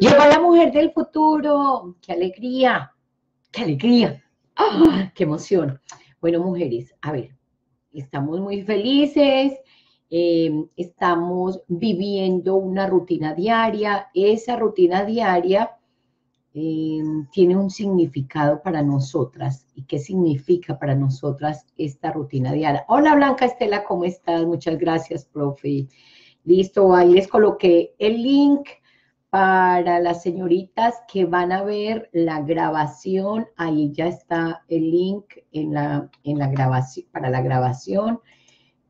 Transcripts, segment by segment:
Llegó la mujer del futuro. ¡Qué alegría! ¡Qué alegría! ¡Ah! ¡Qué emoción! Bueno, mujeres, a ver, estamos muy felices, eh, estamos viviendo una rutina diaria. Esa rutina diaria eh, tiene un significado para nosotras. ¿Y qué significa para nosotras esta rutina diaria? Hola Blanca Estela, ¿cómo estás? Muchas gracias, profe. Listo, ahí les coloqué el link para las señoritas que van a ver la grabación, ahí ya está el link en la, en la grabación, para la grabación.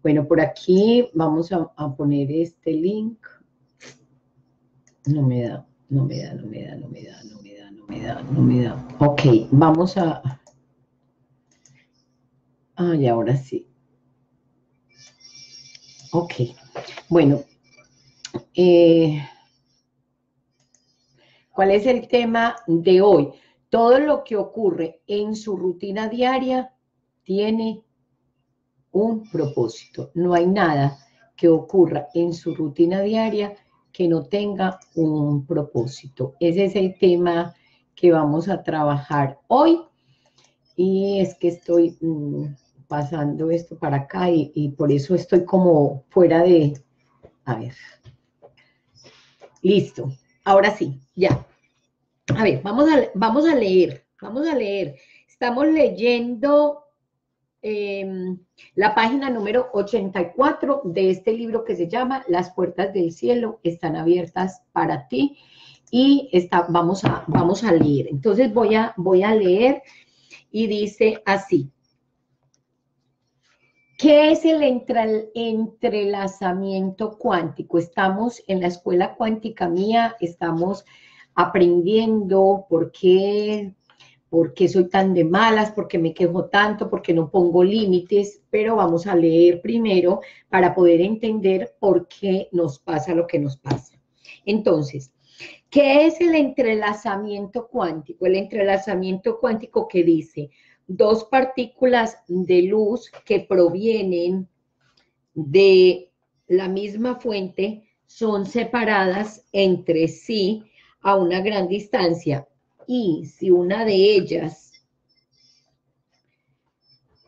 Bueno, por aquí vamos a, poner este link. No me da, no me da, no me da, no me da, no me da, no me da, no me da. Ok, vamos a... Ah, y ahora sí. Ok, bueno. Eh, ¿Cuál es el tema de hoy? Todo lo que ocurre en su rutina diaria tiene un propósito. No hay nada que ocurra en su rutina diaria que no tenga un propósito. Ese es el tema que vamos a trabajar hoy. Y es que estoy mmm, pasando esto para acá y, y por eso estoy como fuera de... A ver. Listo. Ahora sí, ya. A ver, vamos a, vamos a leer, vamos a leer. Estamos leyendo eh, la página número 84 de este libro que se llama Las puertas del cielo están abiertas para ti. Y está, vamos, a, vamos a leer. Entonces voy a, voy a leer y dice así. ¿Qué es el entrelazamiento cuántico? Estamos en la escuela cuántica mía, estamos aprendiendo por qué, por qué soy tan de malas, por qué me quejo tanto, por qué no pongo límites, pero vamos a leer primero para poder entender por qué nos pasa lo que nos pasa. Entonces, ¿qué es el entrelazamiento cuántico? El entrelazamiento cuántico que dice, dos partículas de luz que provienen de la misma fuente son separadas entre sí a una gran distancia. Y si una de ellas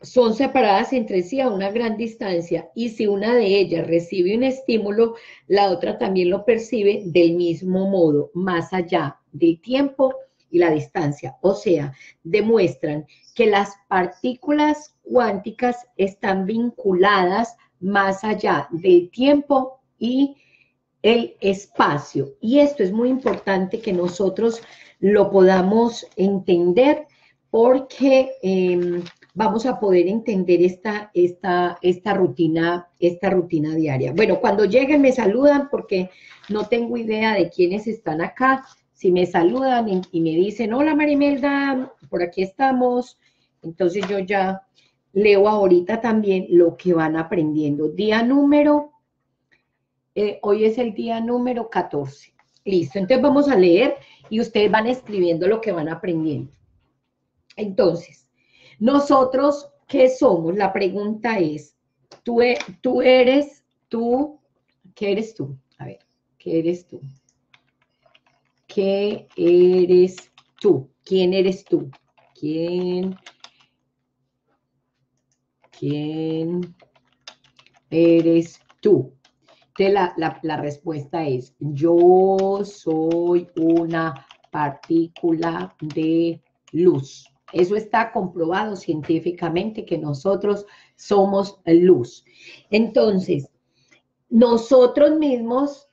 son separadas entre sí a una gran distancia y si una de ellas recibe un estímulo, la otra también lo percibe del mismo modo, más allá del tiempo y la distancia. O sea, demuestran que las partículas cuánticas están vinculadas más allá del tiempo y el espacio. Y esto es muy importante que nosotros lo podamos entender porque eh, vamos a poder entender esta, esta, esta, rutina, esta rutina diaria. Bueno, cuando lleguen me saludan porque no tengo idea de quiénes están acá. Si me saludan y, me dicen, hola Marimelda, por aquí estamos, entonces yo ya leo ahorita también lo que van aprendiendo. Día número eh, hoy es el día número 14. Listo, entonces vamos a leer y ustedes van escribiendo lo que van aprendiendo. Entonces, nosotros, ¿qué somos? La pregunta es, tú, e, tú eres, tú, ¿qué eres tú? A ver, ¿qué eres tú? ¿Qué eres tú? ¿Quién eres tú? ¿Quién? ¿Quién eres tú? la, la, respuesta es, yo soy una partícula de luz. Eso está comprobado científicamente que nosotros somos luz. Entonces, nosotros mismos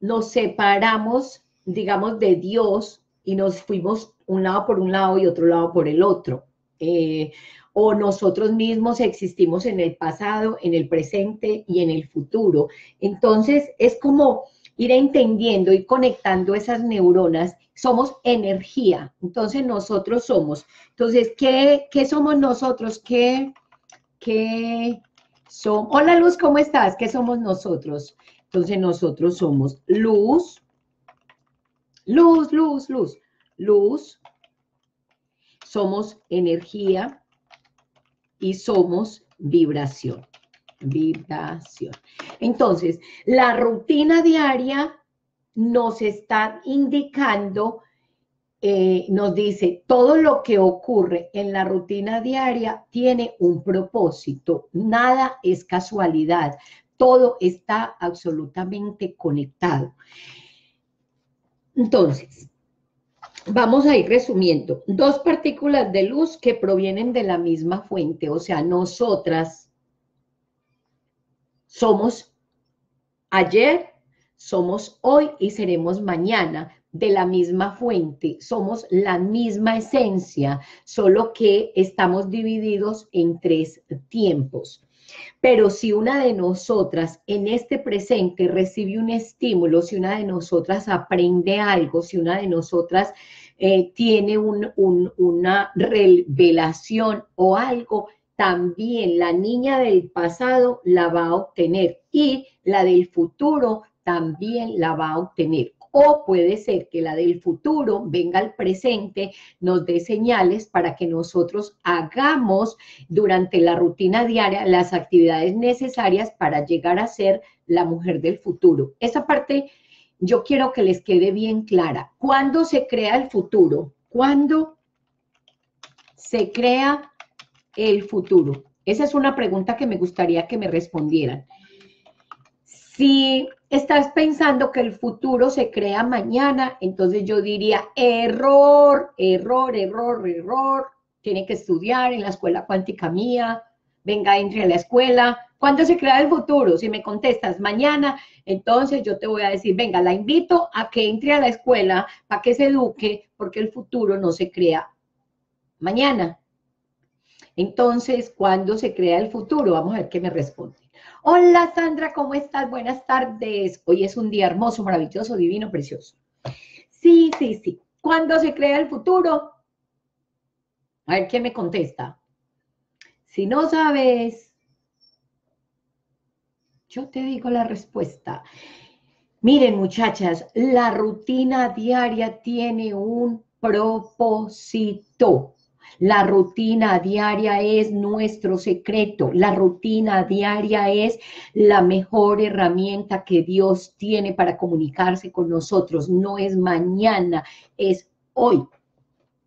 nos separamos, digamos, de Dios y nos fuimos un lado por un lado y otro lado por el otro. Eh, o nosotros mismos existimos en el pasado, en el presente y en el futuro. Entonces, es como ir entendiendo y conectando esas neuronas. Somos energía, entonces nosotros somos. Entonces, ¿qué, qué somos nosotros? ¿Qué, qué somos? Hola Luz, ¿cómo estás? ¿Qué somos nosotros? Entonces, nosotros somos luz, luz, luz, luz, luz. Somos energía, y somos vibración. Vibración. Entonces, la rutina diaria nos está indicando, eh, nos dice, todo lo que ocurre en la rutina diaria tiene un propósito, nada es casualidad, todo está absolutamente conectado. Entonces, vamos a ir resumiendo. Dos partículas de luz que provienen de la misma fuente, o sea, nosotras somos ayer, somos hoy y seremos mañana de la misma fuente, somos la misma esencia, solo que estamos divididos en tres tiempos. Pero si una de nosotras en este presente recibe un estímulo, si una de nosotras aprende algo, si una de nosotras eh, tiene una revelación o algo, también la niña del pasado la va a obtener y la del futuro también la va a obtener. O puede ser que la del futuro venga al presente, nos dé señales para que nosotros hagamos durante la rutina diaria las actividades necesarias para llegar a ser la mujer del futuro. Esa parte yo quiero que les quede bien clara. ¿Cuándo se crea el futuro? ¿Cuándo se crea el futuro? Esa es una pregunta que me gustaría que me respondieran. Si estás pensando que el futuro se crea mañana, entonces yo diría error, error, error, error. Tiene que estudiar en la escuela cuántica mía. Venga, entre a la escuela. ¿Cuándo se crea el futuro? Si me contestas mañana, entonces yo te voy a decir, venga, la invito a que entre a la escuela para que se eduque, porque el futuro no se crea mañana. Entonces, ¿cuándo se crea el futuro? Vamos a ver qué me responde. Hola Sandra, ¿cómo estás? Buenas tardes. Hoy es un día hermoso, maravilloso, divino, precioso. Sí, sí, sí. ¿Cuándo se crea el futuro? A ver quién me contesta. Si no sabes, yo te digo la respuesta. Miren, muchachas, la rutina diaria tiene un propósito. La rutina diaria es nuestro secreto. La rutina diaria es la mejor herramienta que Dios tiene para comunicarse con nosotros. No es mañana, es hoy.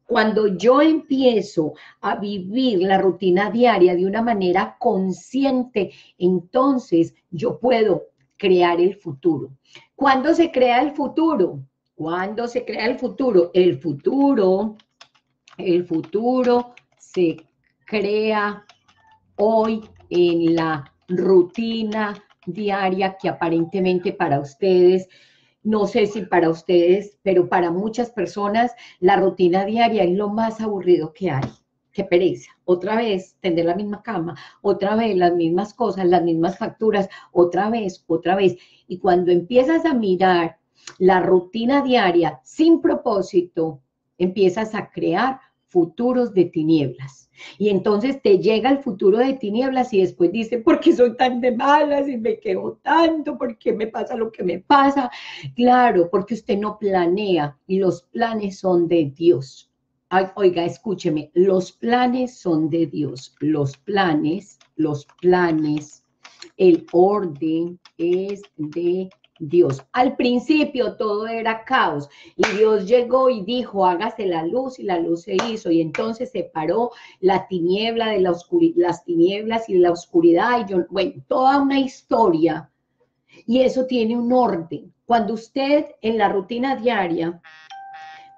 Cuando yo empiezo a vivir la rutina diaria de una manera consciente, entonces yo puedo crear el futuro. ¿Cuándo se crea el futuro? ¿Cuándo se crea el futuro? El futuro el futuro se crea hoy en la rutina diaria que aparentemente para ustedes, no sé si para ustedes, pero para muchas personas la rutina diaria es lo más aburrido que hay. Qué pereza. Otra vez tender la misma cama, otra vez las mismas cosas, las mismas facturas, otra vez, otra vez. Y cuando empiezas a mirar la rutina diaria sin propósito, empiezas a crear futuros de tinieblas. Y entonces te llega el futuro de tinieblas y después dice, ¿por qué soy tan de malas y me quedo tanto? ¿Por qué me pasa lo que me pasa? Claro, porque usted no planea y los planes son de Dios. oiga, escúcheme, los planes son de Dios. Los planes, los planes, el orden es de Dios. Al principio todo era caos y Dios llegó y dijo, hágase la luz y la luz se hizo y entonces separó la tiniebla de la las tinieblas y la oscuridad y yo, bueno, toda una historia y eso tiene un orden. Cuando usted en la rutina diaria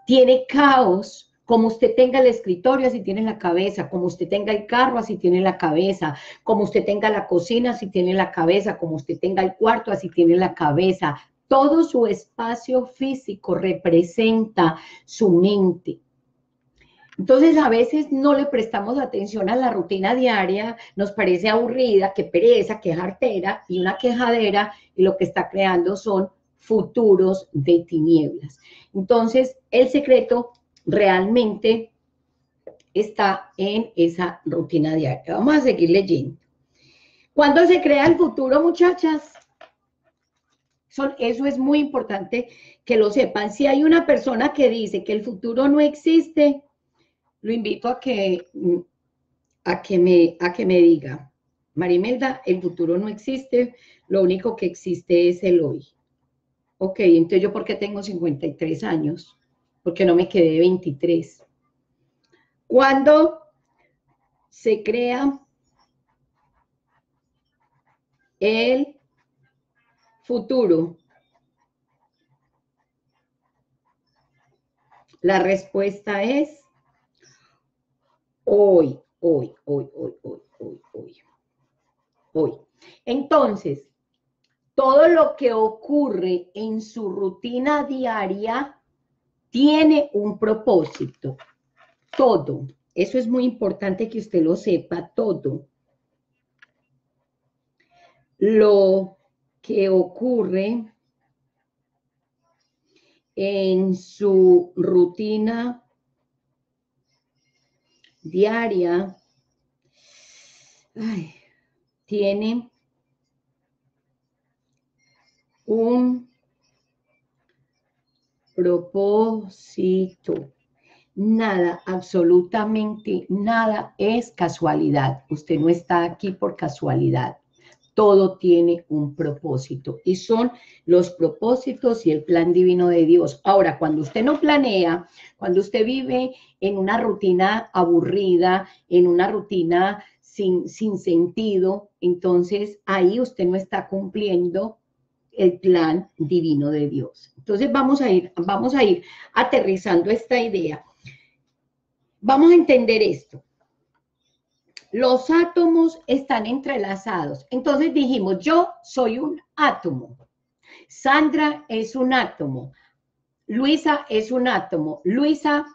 tiene caos, como usted tenga el escritorio, así tiene la cabeza. Como usted tenga el carro, así tiene la cabeza. Como usted tenga la cocina, así tiene la cabeza. Como usted tenga el cuarto, así tiene la cabeza. Todo su espacio físico representa su mente. Entonces, a veces no le prestamos atención a la rutina diaria, nos parece aburrida, que pereza, que jartera y una quejadera, y lo que está creando son futuros de tinieblas. Entonces, el secreto realmente está en esa rutina diaria. Vamos a seguir leyendo. ¿Cuándo se crea el futuro, muchachas? eso es muy importante que lo sepan. Si hay una persona que dice que el futuro no existe, lo invito a que, a que, me, a que me diga, Marimelda, el futuro no existe, lo único que existe es el hoy. Ok, entonces yo ¿por qué tengo 53 años? Porque no me quedé 23. ¿Cuándo se crea el futuro? La respuesta es hoy, hoy, hoy, hoy, hoy, hoy, hoy. Hoy. Entonces, todo lo que ocurre en su rutina diaria tiene un propósito. Todo. Eso es muy importante que usted lo sepa, todo. Lo que ocurre en su rutina diaria tiene un propósito. Nada, absolutamente nada es casualidad. Usted no está aquí por casualidad. Todo tiene un propósito y son los propósitos y el plan divino de Dios. Ahora, cuando usted no planea, cuando usted vive en una rutina aburrida, en una rutina sin, sin sentido, entonces ahí usted no está cumpliendo el plan divino de Dios. Entonces vamos a ir, vamos a ir aterrizando esta idea. Vamos a entender esto. Los átomos están entrelazados. Entonces dijimos, yo soy un átomo. Sandra es un átomo. Luisa es un átomo. Luisa,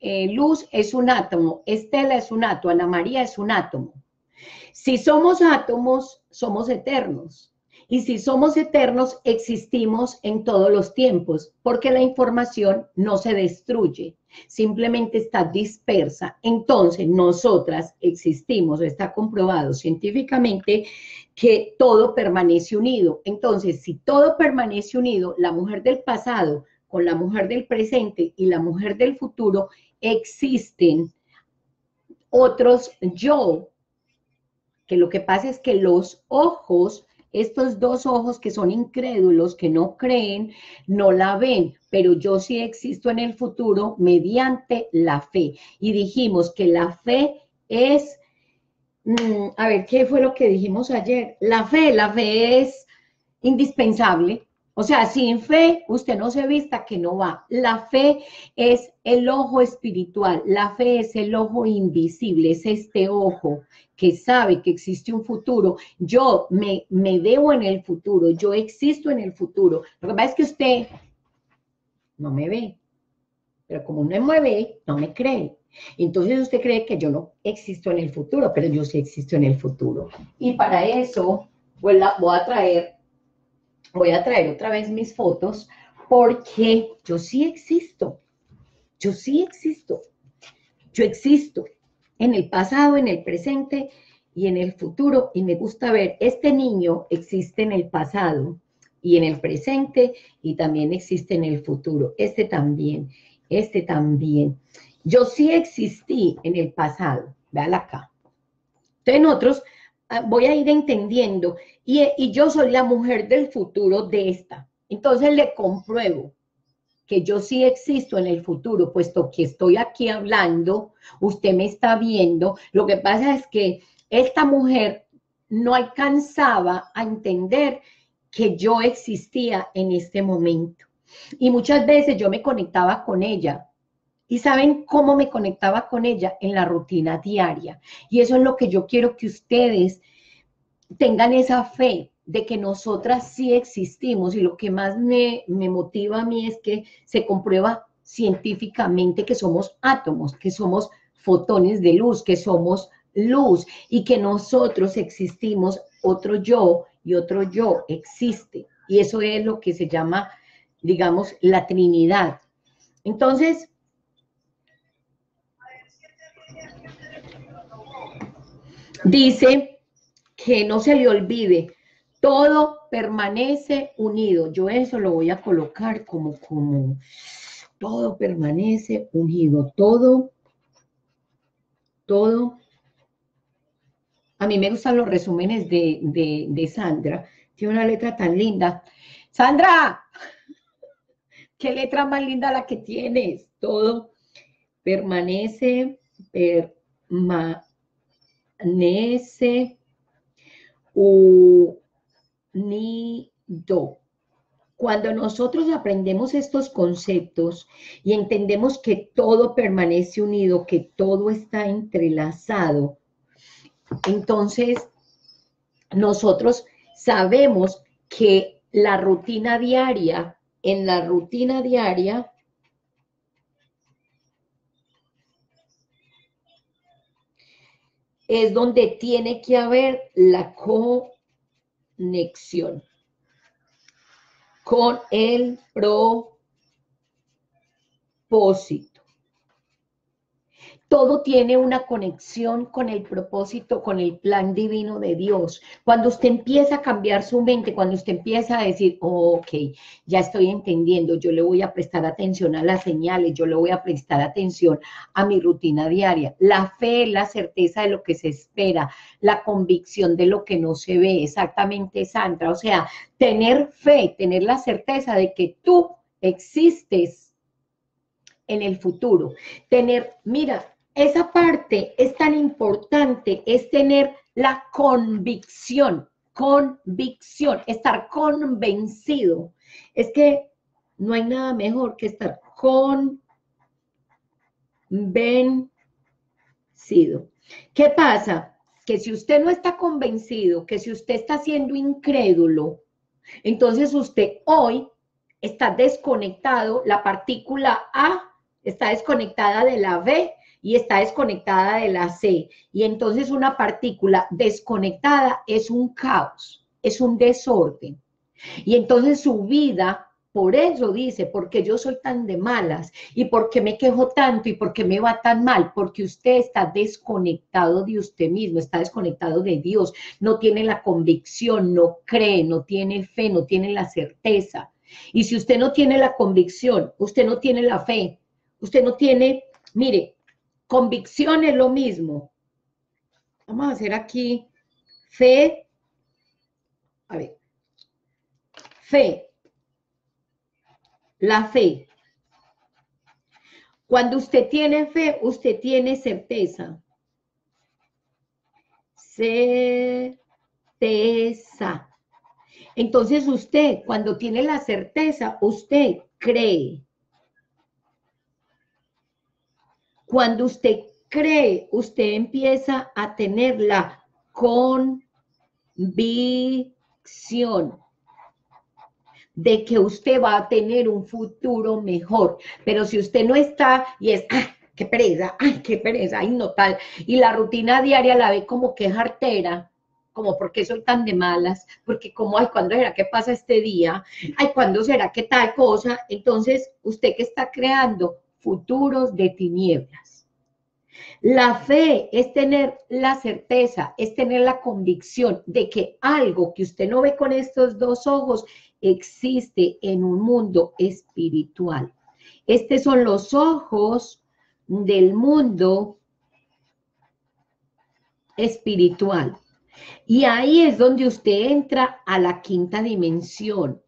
eh, Luz es un átomo. Estela es un átomo. Ana María es un átomo. Si somos átomos, somos eternos. Y si somos eternos, existimos en todos los tiempos, porque la información no se destruye, simplemente está dispersa. Entonces, nosotras existimos, está comprobado científicamente que todo permanece unido. Entonces, si todo permanece unido, la mujer del pasado con la mujer del presente y la mujer del futuro, existen otros yo, que lo que pasa es que los ojos estos dos ojos que son incrédulos, que no creen, no la ven, pero yo sí existo en el futuro mediante la fe. Y dijimos que la fe es, mm, a ver, ¿qué fue lo que dijimos ayer? La fe, la fe es indispensable o sea, sin fe usted no se vista que no va. La fe es el ojo espiritual, la fe es el ojo invisible, es este ojo que sabe que existe un futuro. Yo me, me veo en el futuro, yo existo en el futuro. Lo que pasa es que usted no me ve, pero como no me ve, no me cree. Entonces usted cree que yo no existo en el futuro, pero yo sí existo en el futuro. Y para eso, pues la voy a traer voy a traer otra vez mis fotos porque yo sí existo, yo sí existo, yo existo en el pasado, en el presente y en el futuro y me gusta ver, este niño existe en el pasado y en el presente y también existe en el futuro, este también, este también. Yo sí existí en el pasado, véala acá. Entonces nosotros Ah, voy a ir entendiendo y, yo soy la mujer del futuro de esta. Entonces le compruebo que yo sí existo en el futuro, puesto que estoy aquí hablando, usted me está viendo. Lo que pasa es que esta mujer no alcanzaba a entender que yo existía en este momento. Y muchas veces yo me conectaba con ella ¿Y saben cómo me conectaba con ella? En la rutina diaria. Y eso es lo que yo quiero que ustedes tengan esa fe de que nosotras sí existimos. Y lo que más me, me motiva a mí es que se comprueba científicamente que somos átomos, que somos fotones de luz, que somos luz y que nosotros existimos, otro yo y otro yo existe. Y eso es lo que se llama, digamos, la Trinidad. Entonces, Dice que no se le olvide, todo permanece unido. Yo eso lo voy a colocar como, como, todo permanece unido, todo, todo. A mí me gustan los resúmenes de, de Sandra, tiene una letra tan linda. Sandra, qué letra más linda la que tienes. Todo permanece, permanece unido. Cuando nosotros aprendemos estos conceptos y entendemos que todo permanece unido, que todo está entrelazado, entonces nosotros sabemos que la rutina diaria, en la rutina diaria, es donde tiene que haber la conexión con el propósito todo tiene una conexión con el propósito, con el plan divino de Dios. Cuando usted empieza a cambiar su mente, cuando usted empieza a decir, ok, ya estoy entendiendo, yo le voy a prestar atención a las señales, yo le voy a prestar atención a mi rutina diaria. La fe, la certeza de lo que se espera, la convicción de lo que no se ve, exactamente, Sandra. O sea, tener fe, tener la certeza de que tú existes en el futuro. Tener, mira, esa parte es tan importante, es tener la convicción, convicción, estar convencido. Es que no hay nada mejor que estar convencido. ¿Qué pasa? Que si usted no está convencido, que si usted está siendo incrédulo, entonces usted hoy está desconectado, la partícula A está desconectada de la B y está desconectada de la C. Y entonces una partícula desconectada es un caos, es un desorden. Y entonces su vida, por eso dice, porque yo soy tan de malas y porque me quejo tanto y porque me va tan mal, porque usted está desconectado de usted mismo, está desconectado de Dios, no tiene la convicción, no cree, no tiene fe, no tiene la certeza. Y si usted no tiene la convicción, usted no tiene la fe, usted no tiene, mire, Convicción es lo mismo. Vamos a hacer aquí fe. A ver. Fe. La fe. Cuando usted tiene fe, usted tiene certeza. Certeza. Entonces usted, cuando tiene la certeza, usted cree. Cuando usted cree, usted empieza a tener la convicción de que usted va a tener un futuro mejor. Pero si usted no está y es, ¡ay, qué pereza! ¡Ay, qué pereza! ¡Ay, no tal! Y la rutina diaria la ve como que es artera, como porque soy tan de malas, porque como, ay, ¿cuándo será que pasa este día? Ay, ¿cuándo será que tal cosa? Entonces, usted que está creando futuros de tinieblas. La fe es tener la certeza, es tener la convicción de que algo que usted no ve con estos dos ojos existe en un mundo espiritual. Estos son los ojos del mundo espiritual. Y ahí es donde usted entra a la quinta dimensión.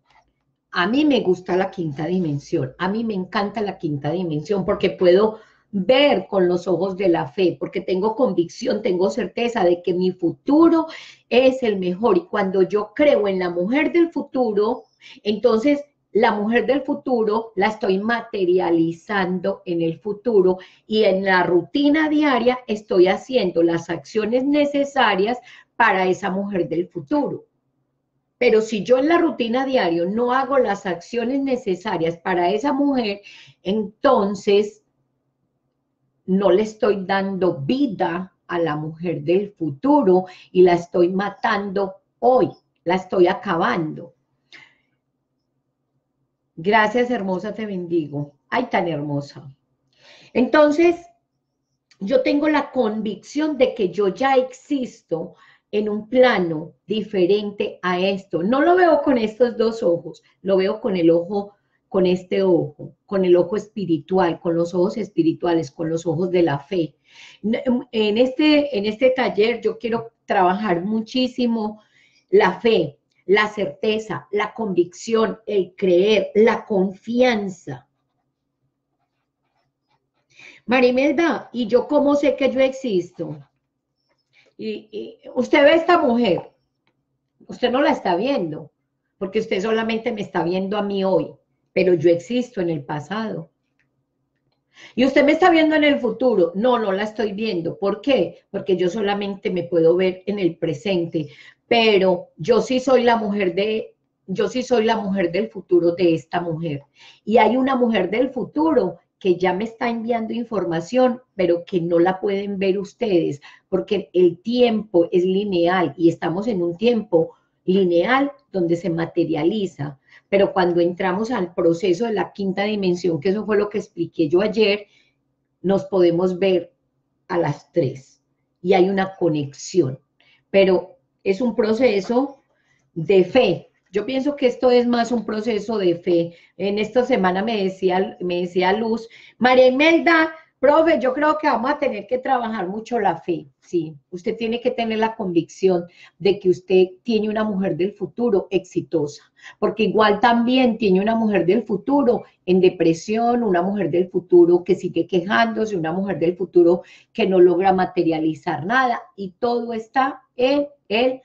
A mí me gusta la quinta dimensión, a mí me encanta la quinta dimensión porque puedo ver con los ojos de la fe, porque tengo convicción, tengo certeza de que mi futuro es el mejor. Y cuando yo creo en la mujer del futuro, entonces la mujer del futuro la estoy materializando en el futuro y en la rutina diaria estoy haciendo las acciones necesarias para esa mujer del futuro. Pero si yo en la rutina diario no hago las acciones necesarias para esa mujer, entonces no le estoy dando vida a la mujer del futuro y la estoy matando hoy, la estoy acabando. Gracias, hermosa, te bendigo. Ay, tan hermosa. Entonces, yo tengo la convicción de que yo ya existo en un plano diferente a esto. No lo veo con estos dos ojos, lo veo con el ojo, con este ojo, con el ojo espiritual, con los ojos espirituales, con los ojos de la fe. En este, en este taller yo quiero trabajar muchísimo la fe, la certeza, la convicción, el creer, la confianza. Marimelda, ¿y yo cómo sé que yo existo? Y, usted ve esta mujer, usted no la está viendo, porque usted solamente me está viendo a mí hoy, pero yo existo en el pasado. Y usted me está viendo en el futuro. No, no la estoy viendo. ¿Por qué? Porque yo solamente me puedo ver en el presente, pero yo sí soy la mujer de, yo sí soy la mujer del futuro de esta mujer. Y hay una mujer del futuro que ya me está enviando información, pero que no la pueden ver ustedes, porque el tiempo es lineal y estamos en un tiempo lineal donde se materializa. Pero cuando entramos al proceso de la quinta dimensión, que eso fue lo que expliqué yo ayer, nos podemos ver a las tres y hay una conexión. Pero es un proceso de fe, yo pienso que esto es más un proceso de fe. En esta semana me decía, me decía Luz, María Imelda, profe, yo creo que vamos a tener que trabajar mucho la fe. Sí, usted tiene que tener la convicción de que usted tiene una mujer del futuro exitosa, porque igual también tiene una mujer del futuro en depresión, una mujer del futuro que sigue quejándose, una mujer del futuro que no logra materializar nada y todo está en el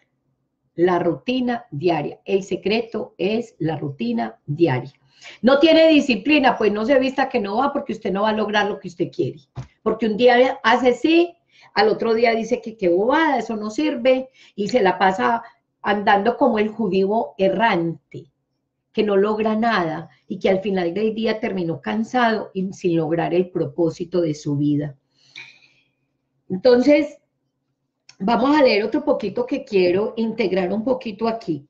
la rutina diaria. El secreto es la rutina diaria. No tiene disciplina, pues no se vista que no va porque usted no va a lograr lo que usted quiere. Porque un día hace sí, al otro día dice que qué bobada, eso no sirve y se la pasa andando como el judío errante, que no logra nada y que al final del día terminó cansado y sin lograr el propósito de su vida. Entonces, Vamos a leer otro poquito que quiero integrar un poquito aquí.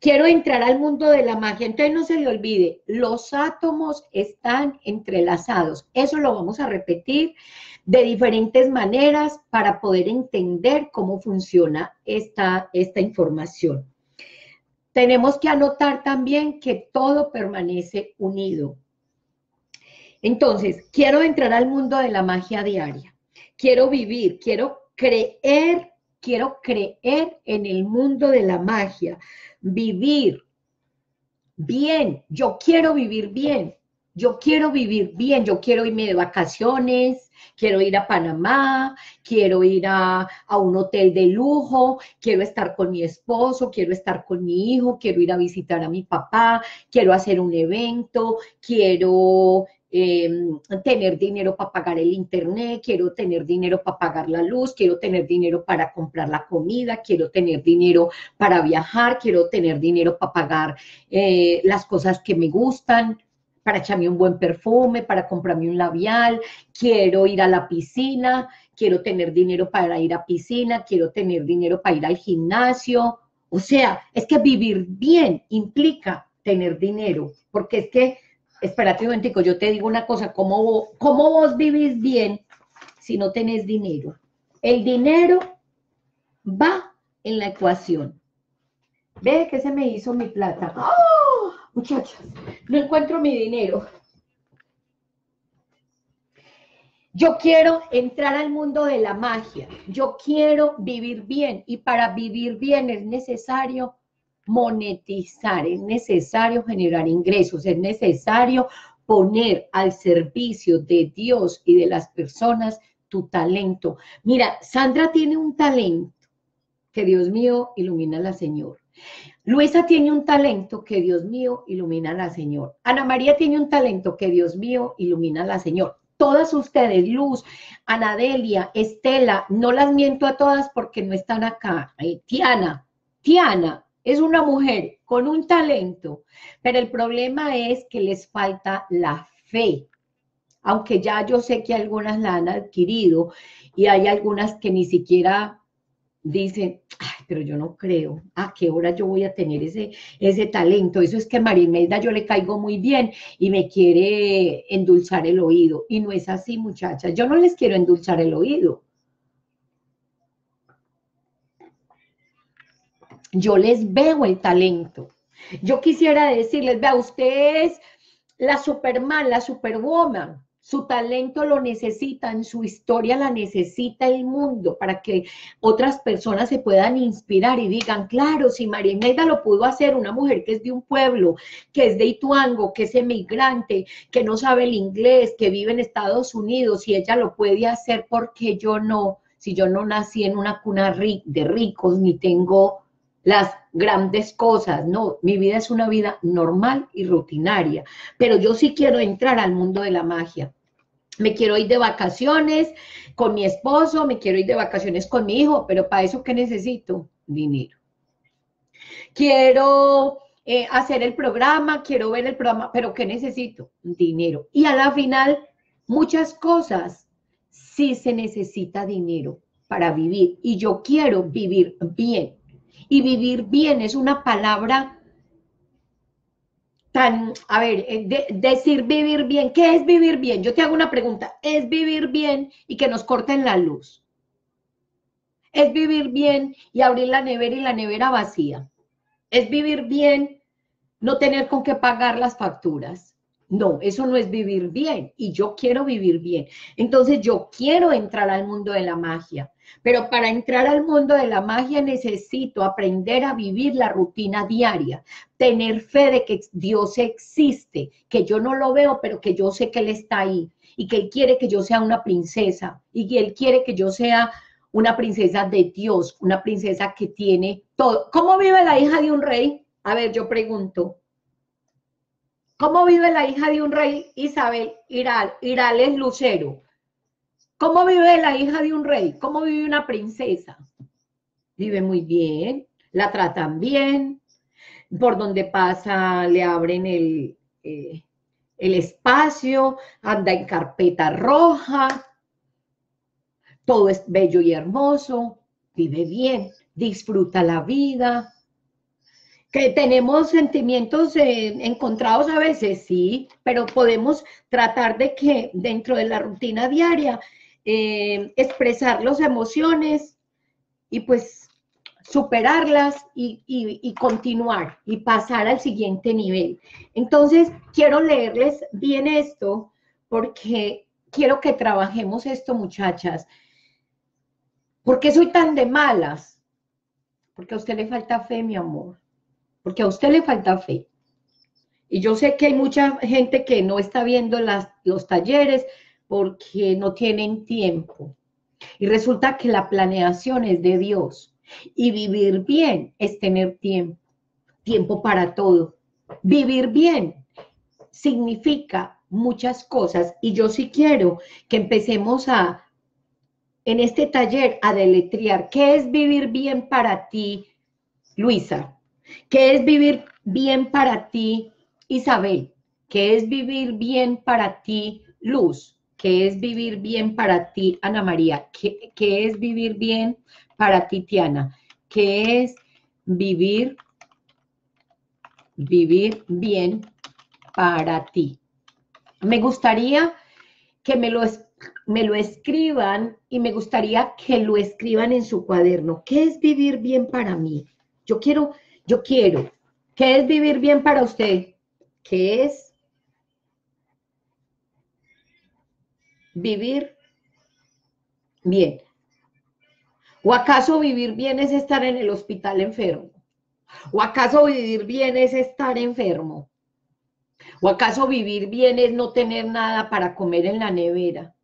Quiero entrar al mundo de la magia. Entonces no se le olvide, los átomos están entrelazados. Eso lo vamos a repetir de diferentes maneras para poder entender cómo funciona esta, esta información. Tenemos que anotar también que todo permanece unido. Entonces, quiero entrar al mundo de la magia diaria. Quiero vivir, quiero creer, quiero creer en el mundo de la magia, vivir bien, yo quiero vivir bien, yo quiero vivir bien, yo quiero irme de vacaciones, quiero ir a Panamá, quiero ir a, a, un hotel de lujo, quiero estar con mi esposo, quiero estar con mi hijo, quiero ir a visitar a mi papá, quiero hacer un evento, quiero Em, tener dinero para pagar el internet, quiero tener dinero para pagar la luz, quiero tener dinero para comprar la comida, quiero tener dinero para viajar, quiero tener dinero para pagar eh, las cosas que me gustan, para echarme un buen perfume, para comprarme un labial, quiero ir a la piscina, quiero tener dinero para ir a piscina, quiero tener dinero para ir al gimnasio. O sea, es que vivir bien implica tener dinero, porque es que espérate un momentico, yo te digo una cosa, ¿cómo, ¿cómo vos vivís bien si no tenés dinero? El dinero va en la ecuación. Ve que se me hizo mi plata. ¡Oh! Muchachas, no encuentro mi dinero. Yo quiero entrar al mundo de la magia. Yo quiero vivir bien. Y para vivir bien es necesario monetizar, es necesario generar ingresos, es necesario poner al servicio de Dios y de las personas tu talento. Mira, Sandra tiene un talento que Dios mío ilumina a la Señor. Luisa tiene un talento que Dios mío ilumina a la Señor. Ana María tiene un talento que Dios mío ilumina a la Señor. Todas ustedes, Luz, Anadelia, Estela, no las miento a todas porque no están acá. Tiana, Tiana, es una mujer con un talento, pero el problema es que les falta la fe. Aunque ya yo sé que algunas la han adquirido y hay algunas que ni siquiera dicen, Ay, pero yo no creo, a qué hora yo voy a tener ese, ese talento. Eso es que Marimelda yo le caigo muy bien y me quiere endulzar el oído. Y no es así, muchachas. Yo no les quiero endulzar el oído. Yo les veo el talento. Yo quisiera decirles, vea, usted es la Superman, la Superwoman, Su talento lo necesitan, su historia la necesita el mundo para que otras personas se puedan inspirar y digan, claro, si María Imelda lo pudo hacer, una mujer que es de un pueblo, que es de Ituango, que es emigrante, que no sabe el inglés, que vive en Estados Unidos y ella lo puede hacer, porque yo no? Si yo no nací en una cuna de ricos ni tengo las grandes cosas, no, mi vida es una vida normal y rutinaria, pero yo sí quiero entrar al mundo de la magia. Me quiero ir de vacaciones con mi esposo, me quiero ir de vacaciones con mi hijo, pero para eso, ¿qué necesito? Dinero. Quiero eh, hacer el programa, quiero ver el programa, pero ¿qué necesito? Dinero. Y a la final, muchas cosas, sí se necesita dinero para vivir. Y yo quiero vivir bien. Y vivir bien es una palabra tan, a ver, eh, decir vivir bien, ¿qué es vivir bien? Yo te hago una pregunta, ¿es vivir bien y que nos corten la luz? ¿Es vivir bien y abrir la nevera y la nevera vacía? ¿Es vivir bien no tener con qué pagar las facturas? No, eso no es vivir bien y yo quiero vivir bien. Entonces yo quiero entrar al mundo de la magia. Pero para entrar al mundo de la magia necesito aprender a vivir la rutina diaria, tener fe de que Dios existe, que yo no lo veo, pero que yo sé que Él está ahí y que Él quiere que yo sea una princesa y que Él quiere que yo sea una princesa de Dios, una princesa que tiene todo. ¿Cómo vive la hija de un rey? A ver, yo pregunto. ¿Cómo vive la hija de un rey? Isabel Iral. Iral es Lucero. ¿Cómo vive la hija de un rey? ¿Cómo vive una princesa? Vive muy bien, la tratan bien, por donde pasa le abren el, eh, el espacio, anda en carpeta roja, todo es bello y hermoso, vive bien, disfruta la vida. Que tenemos sentimientos eh, encontrados a veces, sí, pero podemos tratar de que dentro de la rutina diaria eh, expresar las emociones y pues superarlas y, continuar y pasar al siguiente nivel. Entonces, quiero leerles bien esto porque quiero que trabajemos esto, muchachas. ¿Por qué soy tan de malas? Porque a usted le falta fe, mi amor. Porque a usted le falta fe. Y yo sé que hay mucha gente que no está viendo las, los talleres porque no tienen tiempo. Y resulta que la planeación es de Dios. Y vivir bien es tener tiempo, tiempo para todo. Vivir bien significa muchas cosas y yo sí quiero que empecemos a, en este taller, a deletrear qué es vivir bien para ti, Luisa, qué es vivir bien para ti, Isabel, qué es vivir bien para ti, Luz, ¿Qué es vivir bien para ti, Ana María? ¿Qué, es vivir bien para ti, Tiana? ¿Qué es vivir, vivir bien para ti? Me gustaría que me lo, me lo escriban y me gustaría que lo escriban en su cuaderno. ¿Qué es vivir bien para mí? Yo quiero, yo quiero. ¿Qué es vivir bien para usted? ¿Qué es vivir bien. ¿O acaso vivir bien es estar en el hospital enfermo? ¿O acaso vivir bien es estar enfermo? ¿O acaso vivir bien es no tener nada para comer en la nevera?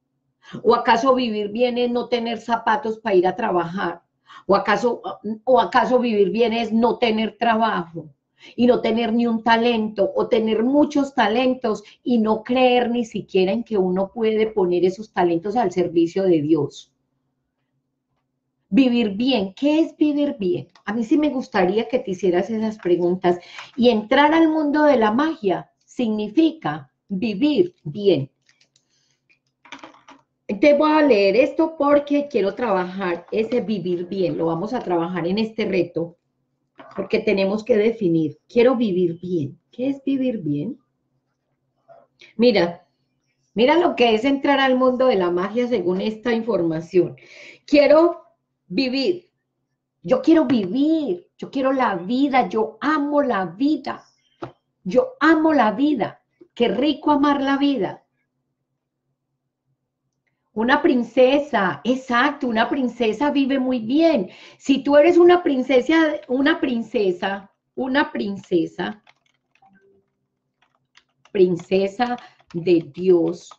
¿O acaso vivir bien es no tener zapatos para ir a trabajar? ¿O acaso, o acaso vivir bien es no tener trabajo? y no tener ni un talento o tener muchos talentos y no creer ni siquiera en que uno puede poner esos talentos al servicio de Dios. Vivir bien, ¿qué es vivir bien? A mí sí me gustaría que te hicieras esas preguntas y entrar al mundo de la magia significa vivir bien. Te voy a leer esto porque quiero trabajar ese vivir bien. Lo vamos a trabajar en este reto porque tenemos que definir, quiero vivir bien. ¿Qué es vivir bien? Mira, mira lo que es entrar al mundo de la magia según esta información. Quiero vivir, yo quiero vivir, yo quiero la vida, yo amo la vida, yo amo la vida. Qué rico amar la vida. Una princesa, exacto, una princesa vive muy bien. Si tú eres una princesa, una princesa, una princesa, princesa de Dios,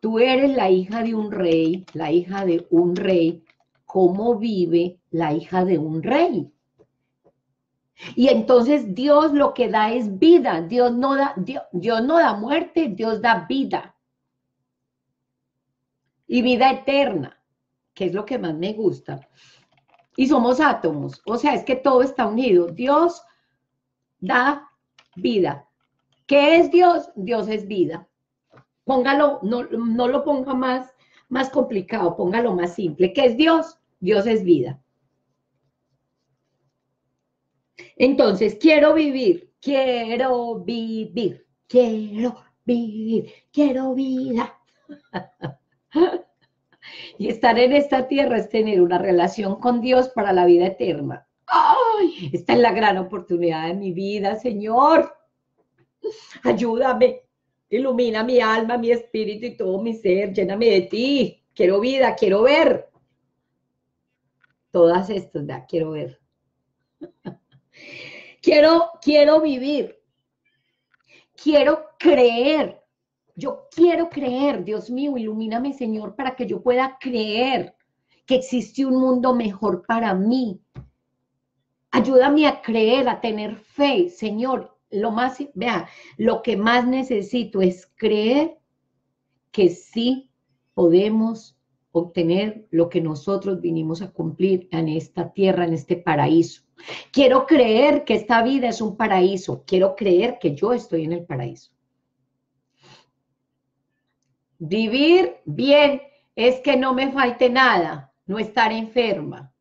tú eres la hija de un rey, la hija de un rey, ¿cómo vive la hija de un rey? Y entonces Dios lo que da es vida, Dios no da, Dios, Dios no da muerte, Dios da vida y vida eterna, que es lo que más me gusta. Y somos átomos, o sea, es que todo está unido. Dios da vida. ¿Qué es Dios? Dios es vida. Póngalo, no, no lo ponga más, más complicado, póngalo más simple. ¿Qué es Dios? Dios es vida. Entonces, quiero vivir, quiero vivir, quiero vivir, quiero vida. Y estar en esta tierra es tener una relación con Dios para la vida eterna. Esta es la gran oportunidad de mi vida, Señor. Ayúdame, ilumina mi alma, mi espíritu y todo mi ser, lléname de ti. Quiero vida, quiero ver. Todas estas, ya quiero ver. Quiero, quiero vivir. Quiero creer. Yo quiero creer, Dios mío, ilumíname, Señor, para que yo pueda creer que existe un mundo mejor para mí. Ayúdame a creer, a tener fe, Señor. Lo más, vea, lo que más necesito es creer que sí podemos obtener lo que nosotros vinimos a cumplir en esta tierra, en este paraíso. Quiero creer que esta vida es un paraíso. Quiero creer que yo estoy en el paraíso. Vivir bien es que no me falte nada, no estar enferma,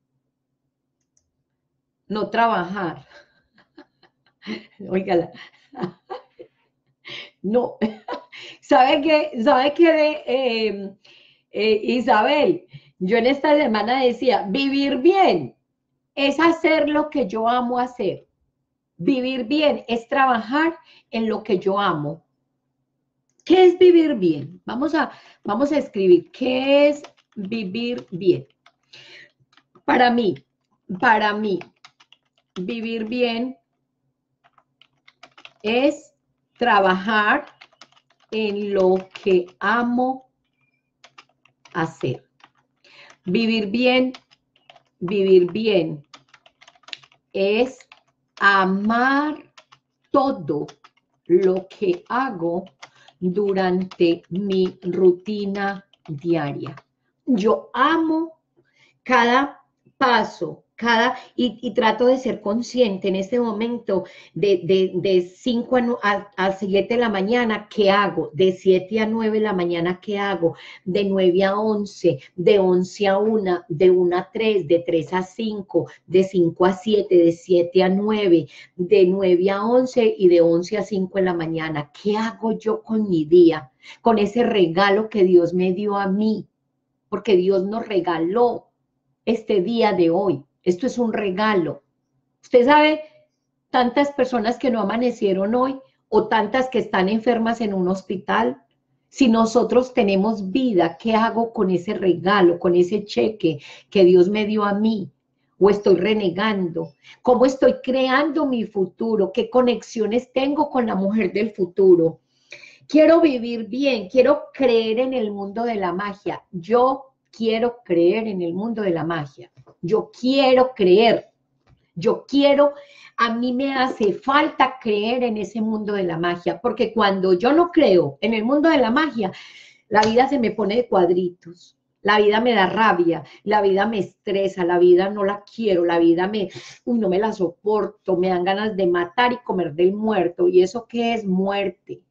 no trabajar. Óigala. No. ¿Sabe qué? ¿Sabe qué, em, eh, Isabel? Yo en esta semana decía, vivir bien es hacer lo que yo amo hacer. Vivir bien es trabajar en lo que yo amo. ¿Qué es vivir bien? Vamos a, vamos a escribir, ¿qué es vivir bien? Para mí, para mí, vivir bien es trabajar en lo que amo hacer. Vivir bien, vivir bien es amar todo lo que hago durante mi rutina diaria. Yo amo cada paso, cada, y, trato de ser consciente en este momento de, de, 5 a, a, 7 de la mañana, ¿qué hago? De 7 a 9 de la mañana, ¿qué hago? De 9 a 11, de 11 a 1, de 1 a 3, de 3 a 5, de 5 a 7, de 7 a 9, de 9 a 11 y de 11 a 5 de la mañana. ¿Qué hago yo con mi día? Con ese regalo que Dios me dio a mí, porque Dios nos regaló este día de hoy. Esto es un regalo. Usted sabe tantas personas que no amanecieron hoy o tantas que están enfermas en un hospital. Si nosotros tenemos vida, ¿qué hago con ese regalo, con ese cheque que Dios me dio a mí? ¿O estoy renegando? ¿Cómo estoy creando mi futuro? ¿Qué conexiones tengo con la mujer del futuro? Quiero vivir bien, quiero creer en el mundo de la magia. Yo quiero creer en el mundo de la magia. Yo quiero creer. Yo quiero, a mí me hace falta creer en ese mundo de la magia, porque cuando yo no creo en el mundo de la magia, la vida se me pone de cuadritos. La vida me da rabia, la vida me estresa, la vida no la quiero, la vida me, uy, no me la soporto, me dan ganas de matar y comer del muerto. ¿Y eso qué es muerte?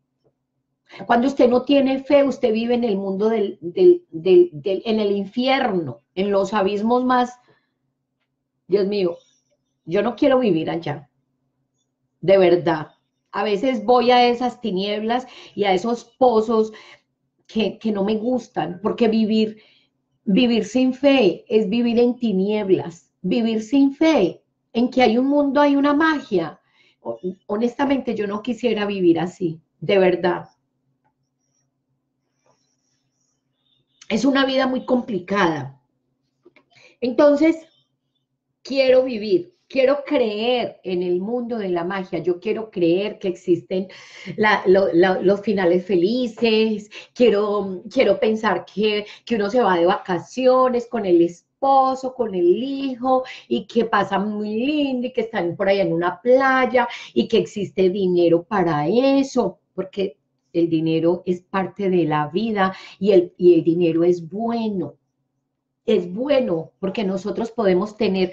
Cuando usted no tiene fe, usted vive en el mundo del, en el infierno, en los abismos más, Dios mío, yo no quiero vivir allá, de verdad. A veces voy a esas tinieblas y a esos pozos que, que no me gustan, porque vivir, vivir sin fe es vivir en tinieblas, vivir sin fe, en que hay un mundo, hay una magia. Honestamente, yo no quisiera vivir así, de verdad. es una vida muy complicada. Entonces, quiero vivir, quiero creer en el mundo de la magia, yo quiero creer que existen los finales felices, quiero, quiero pensar que, que uno se va de vacaciones con el esposo, con el hijo y que pasa muy lindo y que están por allá en una playa y que existe dinero para eso, porque el dinero es parte de la vida y el, y el dinero es bueno. Es bueno porque nosotros podemos tener,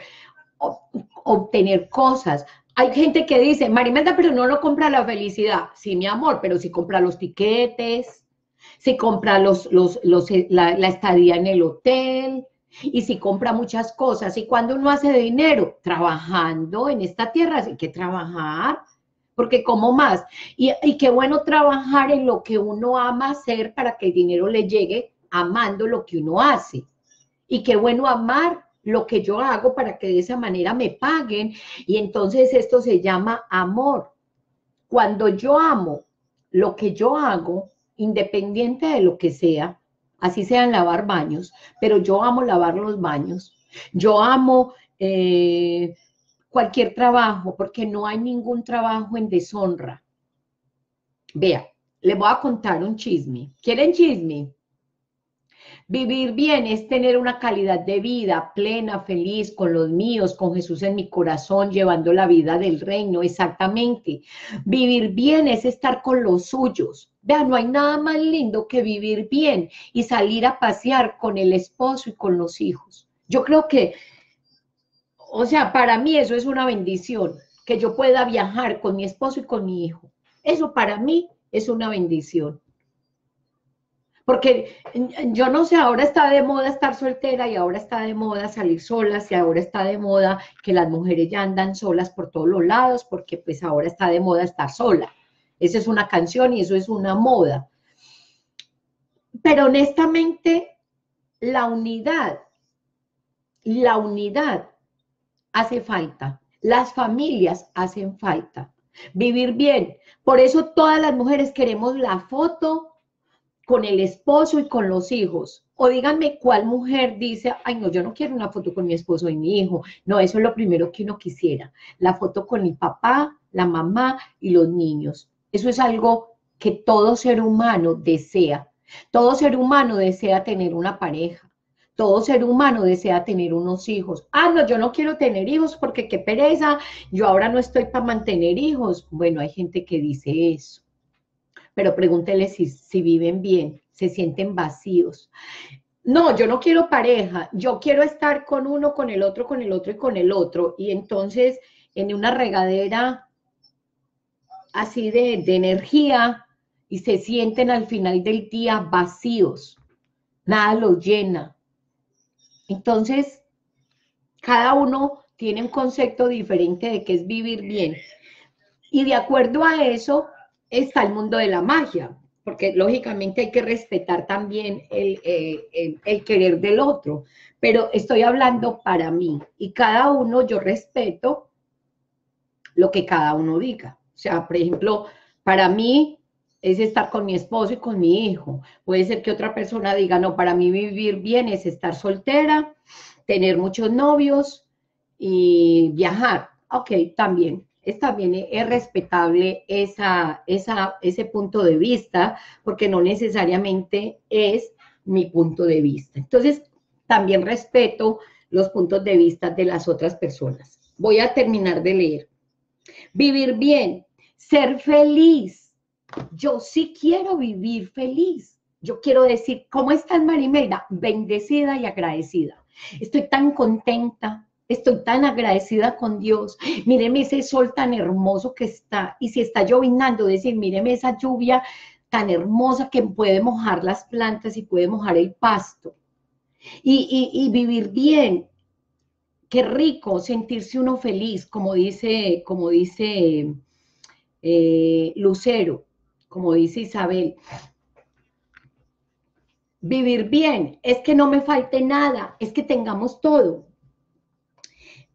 obtener cosas. Hay gente que dice, Marimelda, pero no lo compra la felicidad. Sí, mi amor, pero si compra los tiquetes, si compra los, los, eh, la, estadía en el hotel, y si compra muchas cosas. Y cuando uno hace dinero, trabajando en esta tierra, hay que trabajar porque como más. Y, qué bueno trabajar en lo que uno ama hacer para que el dinero le llegue amando lo que uno hace. Y qué bueno amar lo que yo hago para que de esa manera me paguen. Y entonces esto se llama amor. Cuando yo amo lo que yo hago, independiente de lo que sea, así sean lavar baños, pero yo amo lavar los baños. Yo amo eh, cualquier trabajo, porque no hay ningún trabajo en deshonra. Vea, le voy a contar un chisme. ¿Quieren chisme? Vivir bien es tener una calidad de vida plena, feliz, con los míos, con Jesús en mi corazón, llevando la vida del reino, exactamente. Vivir bien es estar con los suyos. Vea, no hay nada más lindo que vivir bien y salir a pasear con el esposo y con los hijos. Yo creo que o sea, para mí eso es una bendición, que yo pueda viajar con mi esposo y con mi hijo. Eso para mí es una bendición. Porque yo no sé, ahora está de moda estar soltera y ahora está de moda salir solas y ahora está de moda que las mujeres ya andan solas por todos los lados porque pues ahora está de moda estar sola. Esa es una canción y eso es una moda. Pero honestamente, la unidad, la unidad hace falta. Las familias hacen falta. Vivir bien. Por eso todas las mujeres queremos la foto con el esposo y con los hijos. O díganme cuál mujer dice, ay no, yo no quiero una foto con mi esposo y mi hijo. No, eso es lo primero que uno quisiera. La foto con mi papá, la mamá y los niños. Eso es algo que todo ser humano desea. Todo ser humano desea tener una pareja. Todo ser humano desea tener unos hijos. Ah, no, yo no quiero tener hijos porque qué pereza, yo ahora no estoy para mantener hijos. Bueno, hay gente que dice eso, pero pregúntele si, si viven bien, se sienten vacíos. No, yo no quiero pareja, yo quiero estar con uno, con el otro, con el otro y con el otro. Y entonces en una regadera así de, de energía y se sienten al final del día vacíos, nada los llena. Entonces, cada uno tiene un concepto diferente de qué es vivir bien. Y de acuerdo a eso está el mundo de la magia, porque lógicamente hay que respetar también el, eh, el, querer del otro, pero estoy hablando para mí y cada uno yo respeto lo que cada uno diga. O sea, por ejemplo, para mí es estar con mi esposo y con mi hijo. Puede ser que otra persona diga, no, para mí vivir bien es estar soltera, tener muchos novios y viajar. Ok, también. Es también es respetable esa, esa, ese punto de vista, porque no necesariamente es mi punto de vista. Entonces, también respeto los puntos de vista de las otras personas. Voy a terminar de leer. Vivir bien, ser feliz, yo sí quiero vivir feliz. Yo quiero decir, ¿cómo estás, Marimelda? Bendecida y agradecida. Estoy tan contenta, estoy tan agradecida con Dios. Míreme ese sol tan hermoso que está. Y si está llovinando, decir, míreme esa lluvia tan hermosa que puede mojar las plantas y puede mojar el pasto. Y, vivir bien. Qué rico sentirse uno feliz, como dice, como dice eh, Lucero como dice Isabel. Vivir bien es que no me falte nada, es que tengamos todo.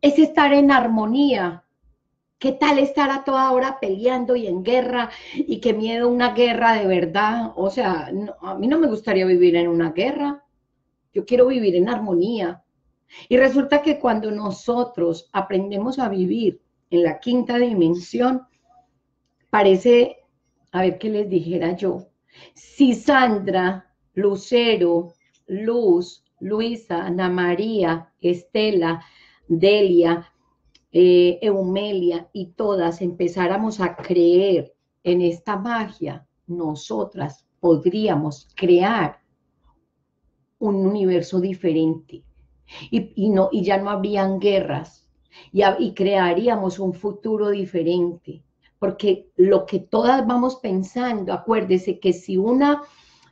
Es estar en armonía. ¿Qué tal estar a toda hora peleando y en guerra? Y qué miedo una guerra de verdad. O sea, a mí no me gustaría vivir en una guerra. yo quiero vivir en armonía. Y resulta que cuando nosotros aprendemos a vivir en la quinta dimensión, parece, a ver qué les dijera yo, si Sandra, Lucero, Luz, Luisa, Ana María, Estela, Delia, eh, Eumelia y todas empezáramos a creer en esta magia, nosotras podríamos crear un universo diferente y, no, y ya no habrían guerras y, y crearíamos un futuro diferente. Porque lo que todas vamos pensando, acuérdese que si, una,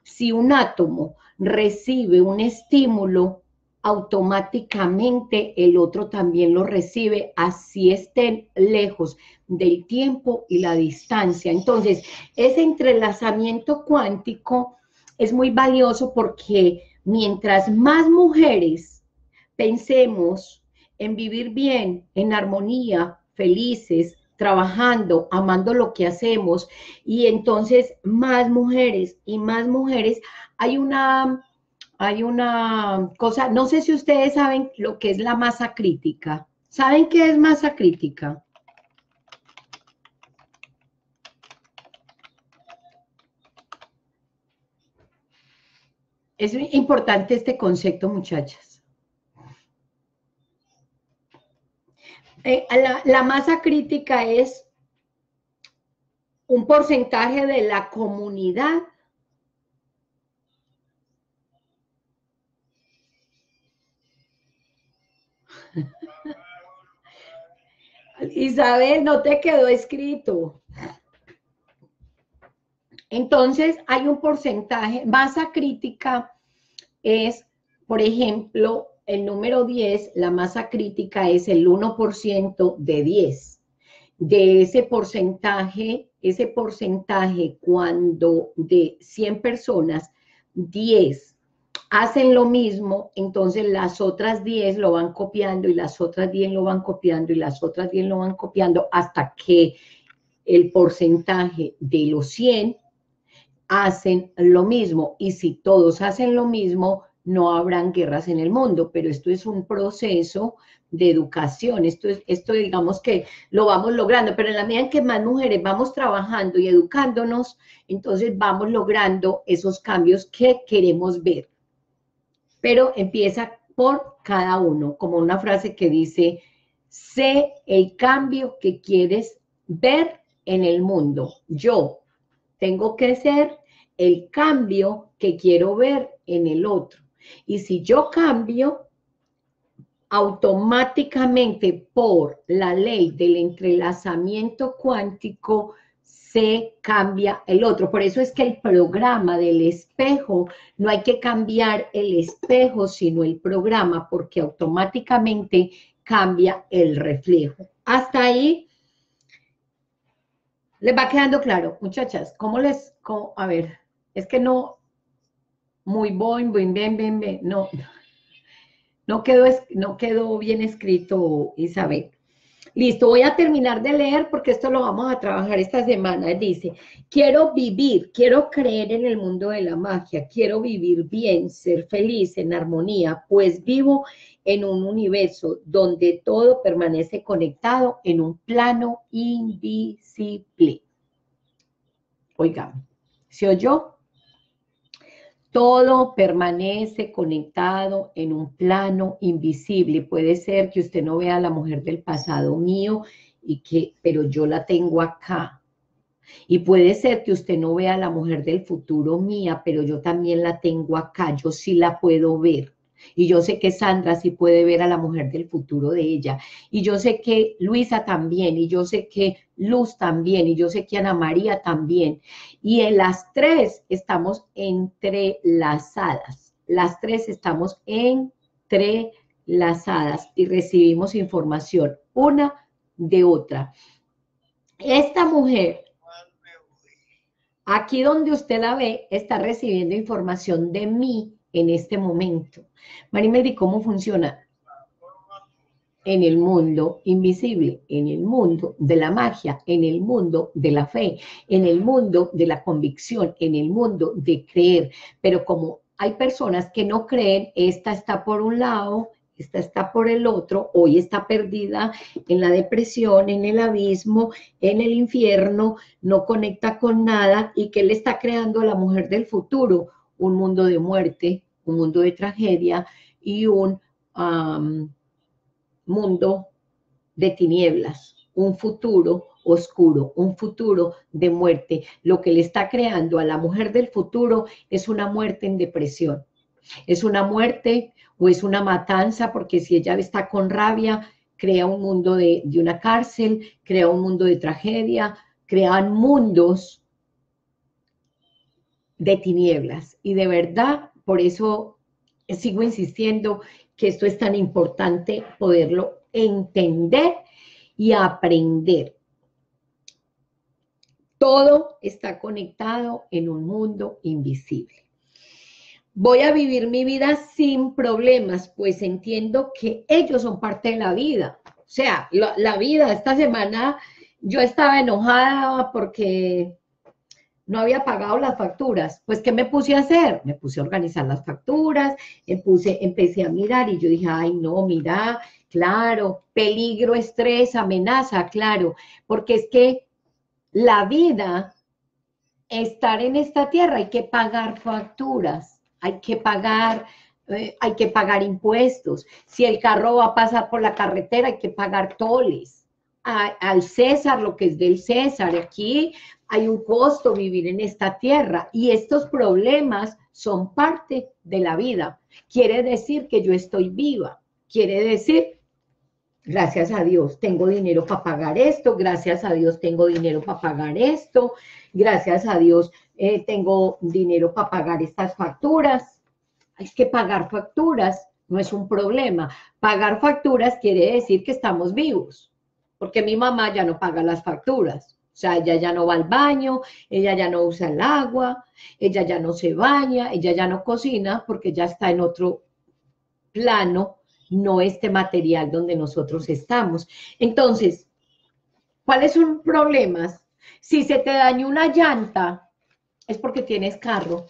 si un átomo recibe un estímulo, automáticamente el otro también lo recibe, así estén lejos del tiempo y la distancia. Entonces, ese entrelazamiento cuántico es muy valioso porque mientras más mujeres pensemos en vivir bien, en armonía, felices, trabajando, amando lo que hacemos, y entonces más mujeres y más mujeres, hay una hay una cosa, no sé si ustedes saben lo que es la masa crítica. ¿Saben qué es masa crítica? Es importante este concepto, muchachas. Eh, la, la masa crítica es un porcentaje de la comunidad Isabel, no te quedó escrito. Entonces, hay un porcentaje, masa crítica es, por ejemplo, el número 10, la masa crítica es el 1% de 10. De ese porcentaje, ese porcentaje cuando de 100 personas, 10 hacen lo mismo, entonces las otras 10 lo van copiando y las otras 10 lo van copiando y las otras 10 lo van copiando hasta que el porcentaje de los 100 hacen lo mismo. Y si todos hacen lo mismo, no habrán guerras en el mundo, pero esto es un proceso de educación, esto es, esto digamos que lo vamos logrando, pero en la medida en que más mujeres vamos trabajando y educándonos, entonces vamos logrando esos cambios que queremos ver pero empieza por cada uno, como una frase que dice, sé el cambio que quieres ver en el mundo. Yo tengo que ser el cambio que quiero ver en el otro. Y si yo cambio, automáticamente por la ley del entrelazamiento cuántico, se cambia el otro. Por eso es que el programa del espejo, no hay que cambiar el espejo, sino el programa, porque automáticamente cambia el reflejo. Hasta ahí les va quedando claro, muchachas, ¿cómo les, a ver, es que no, muy buen, buen, bien, bien, bien, no, no quedó, no quedó bien escrito, Isabel. Listo, voy a terminar de leer porque esto lo vamos a trabajar esta semana. Dice, quiero vivir, quiero creer en el mundo de la magia, quiero vivir bien, ser feliz, en armonía, pues vivo en un universo donde todo permanece conectado en un plano invisible. Oigan, ¿se oyó? Todo permanece conectado en un plano invisible. Puede ser que usted no vea a la mujer del pasado mío, y que, pero yo la tengo acá. Y puede ser que usted no vea a la mujer del futuro mía, pero yo también la tengo acá. Yo sí la puedo ver. Y yo sé que Sandra sí puede ver a la mujer del futuro de ella. Y yo sé que Luisa también. Y yo sé que Luz también. Y yo sé que Ana María también. Y en las tres estamos entrelazadas. Las tres estamos entrelazadas y recibimos información una de otra. Esta mujer Aquí donde usted la ve, está recibiendo información de mí en este momento. Marimeldi, ¿cómo funciona? En el mundo invisible, en el mundo de la magia, en el mundo de la fe, en el mundo de la convicción, en el mundo de creer. Pero como hay personas que no creen, esta está por un lado, esta está por el otro, hoy está perdida en la depresión, en el abismo, en el infierno, no conecta con nada y que le está creando a la mujer del futuro un mundo de muerte, un mundo de tragedia y un mundo de tinieblas, un futuro oscuro, un futuro de muerte. Lo que le está creando a la mujer del futuro es una muerte en depresión. Es una muerte o es una matanza, porque si ella está con rabia, crea un mundo de, de una cárcel, crea un mundo de tragedia, crean mundos de tinieblas. Y de verdad, por eso sigo insistiendo que esto es tan importante poderlo entender y aprender. Todo está conectado en un mundo invisible. Voy a vivir mi vida sin problemas, pues entiendo que ellos son parte de la vida. O sea, la, vida, esta semana yo estaba enojada porque no había pagado las facturas. Pues, ¿qué me puse a hacer? Me puse a organizar las facturas, empecé a mirar y yo dije, ay, no, mira, claro, peligro, estrés, amenaza, claro, porque es que la vida, estar en esta tierra, hay que pagar facturas, hay que pagar, eh, hay que pagar impuestos. Si el carro va a pasar por la carretera, hay que pagar toles. al César lo que es del César. Aquí hay un costo vivir en esta tierra y estos problemas son parte de la vida. Quiere decir que yo estoy viva. Quiere decir Gracias a Dios tengo dinero para pagar esto, gracias a Dios tengo dinero para pagar esto, gracias a Dios eh, tengo dinero para pagar estas facturas. Hay que pagar facturas no es un problema. Pagar facturas quiere decir que estamos vivos, porque mi mamá ya no paga las facturas. O sea, ella ya no va al baño, ella ya no usa el agua, ella ya no se baña, ella ya no cocina porque ya está en otro plano no este material donde nosotros estamos. Entonces, ¿cuáles son problemas? Si se te dañó una llanta, es porque tienes carro,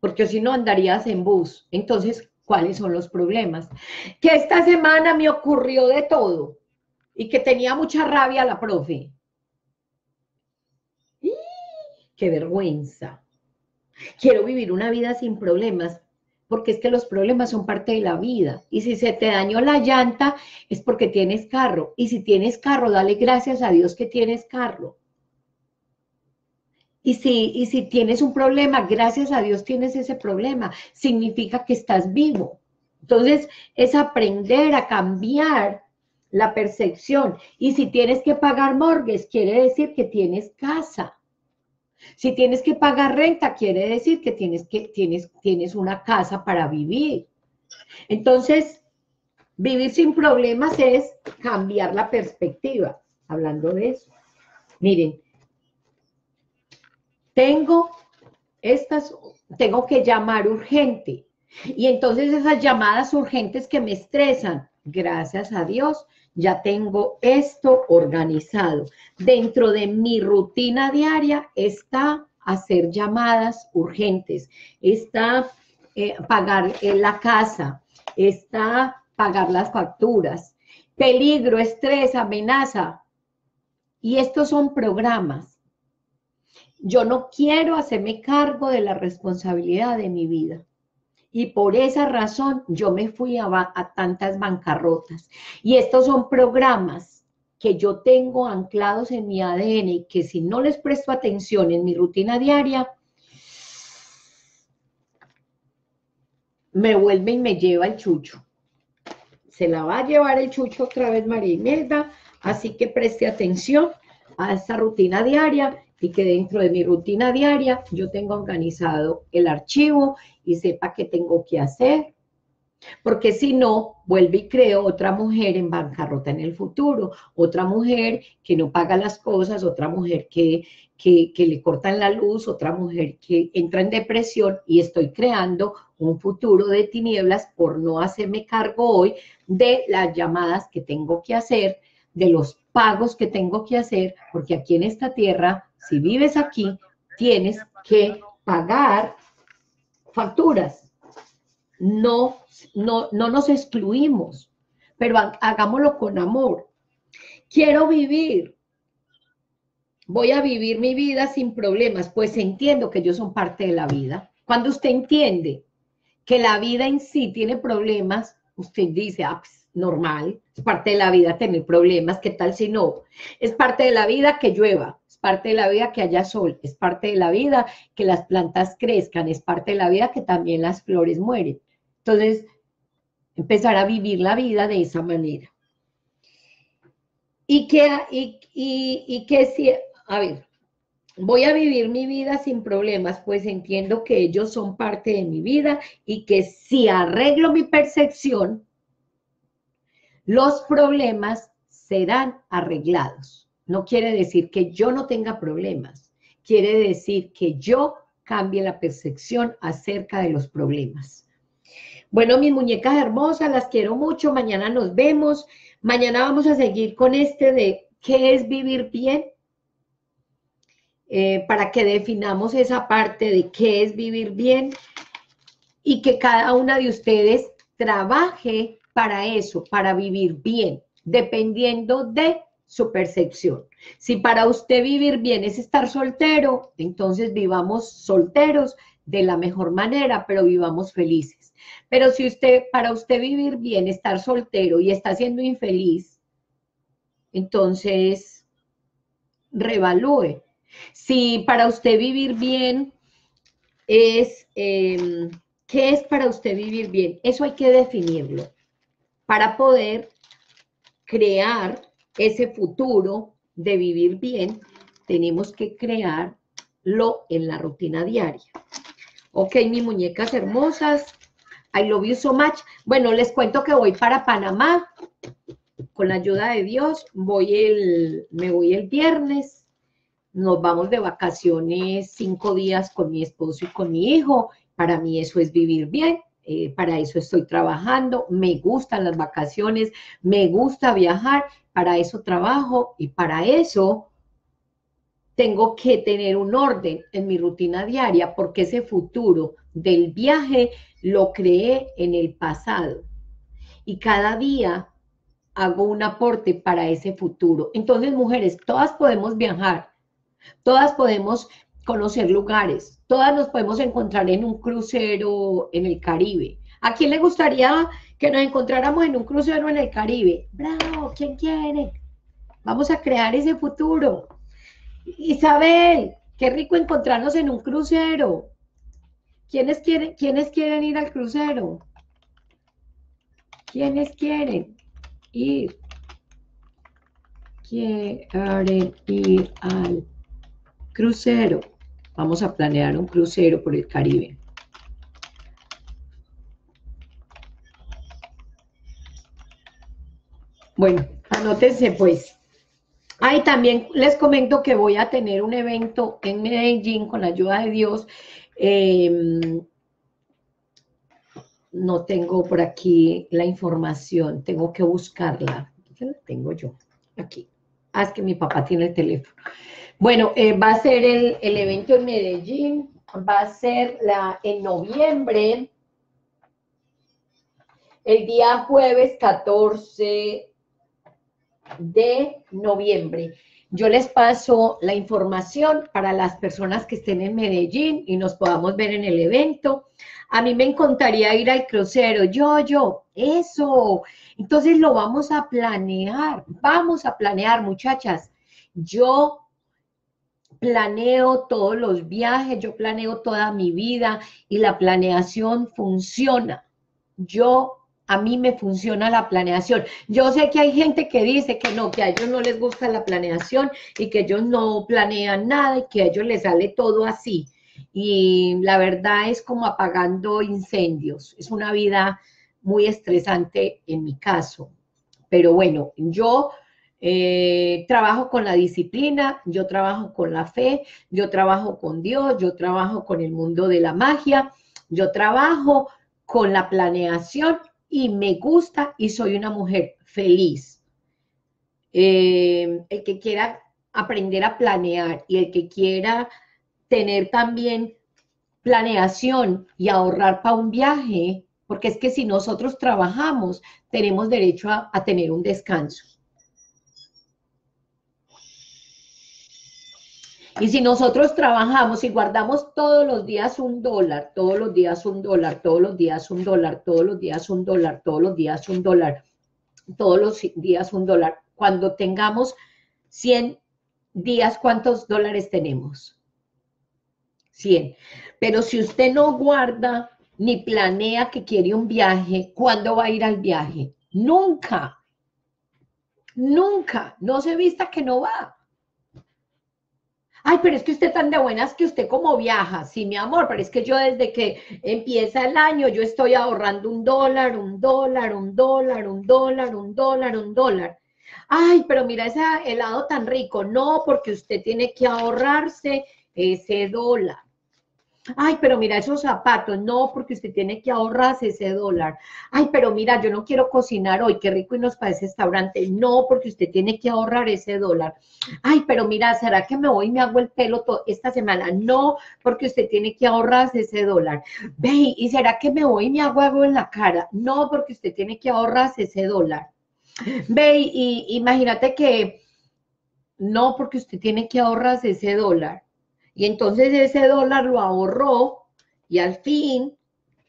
porque si no andarías en bus. Entonces, ¿cuáles son los problemas? Que esta semana me ocurrió de todo y que tenía mucha rabia la profe. ¡Qué vergüenza! Quiero vivir una vida sin problemas porque es que los problemas son parte de la vida. Y si se te dañó la llanta, es porque tienes carro. Y si tienes carro, dale gracias a Dios que tienes carro. Y si, y si tienes un problema, gracias a Dios tienes ese problema. Significa que estás vivo. Entonces, es aprender a cambiar la percepción. Y si tienes que pagar morgues, quiere decir que tienes casa. Si tienes que pagar renta, quiere decir que tienes, que, tienes, tienes una casa para vivir. Entonces, vivir sin problemas es cambiar la perspectiva, hablando de eso. Miren, tengo estas, tengo que llamar urgente. Y entonces esas llamadas urgentes que me estresan, gracias a Dios, ya tengo esto organizado. Dentro de mi rutina diaria está hacer llamadas urgentes, está eh, pagar eh, la casa, está pagar las facturas, peligro, estrés, amenaza. Y estos son programas. Yo no quiero hacerme cargo de la responsabilidad de mi vida. Y por esa razón yo me fui a, tantas bancarrotas. Y estos son programas que yo tengo anclados en mi ADN y que si no les presto atención en mi rutina diaria, me vuelve y me lleva el chucho. Se la va a llevar el chucho otra vez María Imelda, así que preste atención a esta rutina diaria y que dentro de mi rutina diaria yo tengo organizado el archivo y sepa qué tengo que hacer. Porque si no, vuelve y creo otra mujer en bancarrota en el futuro, otra mujer que no paga las cosas, otra mujer que, que, que le cortan la luz, otra mujer que entra en depresión y estoy creando un futuro de tinieblas por no hacerme cargo hoy de las llamadas que tengo que hacer, de los pagos que tengo que hacer, porque aquí en esta tierra si vives aquí, tienes que pagar facturas. No, no, no nos excluimos, pero hagámoslo con amor. Quiero vivir. Voy a vivir mi vida sin problemas, pues entiendo que ellos son parte de la vida. Cuando usted entiende que la vida en sí tiene problemas, usted dice, ah, pues, normal, es parte de la vida tener problemas, ¿qué tal si no? Es parte de la vida que llueva, parte de la vida que haya sol, es parte de la vida que las plantas crezcan, es parte de la vida que también las flores mueren. Entonces, empezar a vivir la vida de esa manera. Y que, y, y que si, a ver, voy a vivir mi vida sin problemas, pues entiendo que ellos son parte de mi vida y que si arreglo mi percepción, los problemas serán arreglados. No quiere decir que yo no tenga problemas, quiere decir que yo cambie la percepción acerca de los problemas. Bueno, mis muñecas hermosas, las quiero mucho. Mañana nos vemos. Mañana vamos a seguir con este de qué es vivir bien. Eh, para que definamos esa parte de qué es vivir bien y que cada una de ustedes trabaje para eso, para vivir bien, dependiendo de su percepción. Si para usted vivir bien es estar soltero, entonces vivamos solteros de la mejor manera, pero vivamos felices. Pero si usted, para usted vivir bien, estar soltero y está siendo infeliz, entonces revalúe. Si para usted vivir bien es, em, ¿qué es para usted vivir bien? Eso hay que definirlo para poder crear ese futuro de vivir bien, tenemos que crearlo en la rutina diaria. Ok, mis muñecas hermosas, I love you so much. Bueno, les cuento que voy para Panamá, con la ayuda de Dios, voy el, me voy el viernes, nos vamos de vacaciones cinco días con mi esposo y con mi hijo, para mí eso es vivir bien. Eh, para eso estoy trabajando, me gustan las vacaciones, me gusta viajar, para eso trabajo y para eso tengo que tener un orden en mi rutina diaria porque ese futuro del viaje lo creé en el pasado y cada día hago un aporte para ese futuro. Entonces, mujeres, todas podemos viajar, todas podemos conocer lugares. Todas nos podemos encontrar en un crucero en el Caribe. ¿A quién le gustaría que nos encontráramos en un crucero en el Caribe? Bravo, ¿quién quiere? Vamos a crear ese futuro. Isabel, qué rico encontrarnos en un crucero. ¿Quiénes quieren, ¿quiénes quieren ir al crucero? ¿Quiénes quieren ir? Quieren ir al crucero. Vamos a planear un crucero por el Caribe. Bueno, anótense pues. Ahí también les comento que voy a tener un evento en Medellín con la ayuda de Dios. Em, no tengo por aquí la información, tengo que buscarla. ¿Qué la tengo yo? Aquí. Ah, es que mi papá tiene el teléfono. Bueno, eh, va a ser el, evento en Medellín, va a ser la, en noviembre, el día jueves 14 de noviembre. Yo les paso la información para las personas que estén en Medellín y nos podamos ver en el evento. A mí me encantaría ir al crucero. Yo, yo, eso. Entonces lo vamos a planear. Vamos a planear, muchachas. Yo planeo todos los viajes, yo planeo toda mi vida y la planeación funciona. Yo, a mí me funciona la planeación. Yo sé que hay gente que dice que no, que a ellos no les gusta la planeación y que ellos no planean nada y que a ellos les sale todo así. Y la verdad es como apagando incendios. Es una vida muy estresante en mi caso. Pero bueno, yo eh, trabajo con la disciplina, yo trabajo con la fe, yo trabajo con Dios, yo trabajo con el mundo de la magia, yo trabajo con la planeación y me gusta y soy una mujer feliz. Eh, el que quiera aprender a planear y el que quiera tener también planeación y ahorrar para un viaje, porque es que si nosotros trabajamos, tenemos derecho a, a tener un descanso. Y si nosotros trabajamos y guardamos todos los días un dólar, todos los días un dólar, todos los días un dólar, todos los días un dólar, todos los días un dólar, todos los días un dólar, cuando tengamos 100 días, ¿cuántos dólares tenemos? 100. Pero si usted no guarda ni planea que quiere un viaje, ¿cuándo va a ir al viaje? Nunca. Nunca. No se vista que no va. Ay, pero es que usted tan de buenas que usted como viaja. Sí, mi amor, pero es que yo desde que empieza el año, yo estoy ahorrando un dólar, un dólar, un dólar, un dólar, un dólar, un dólar. Ay, pero mira ese helado tan rico. No, porque usted tiene que ahorrarse ese dólar. Ay, pero mira esos zapatos, no, porque usted tiene que ahorrarse ese dólar. Ay, pero mira, yo no quiero cocinar hoy, qué rico y nos parece restaurante. No, porque usted tiene que ahorrar ese dólar. Ay, pero mira, ¿será que me voy y me hago el pelo esta semana? No, porque usted tiene que ahorrarse ese dólar. Ve, ¿y será que me voy y me hago algo en la cara? No, porque usted tiene que ahorrarse ese dólar. Ve, y imagínate que no, porque usted tiene que ahorrarse ese dólar. Y entonces ese dólar lo ahorró y al fin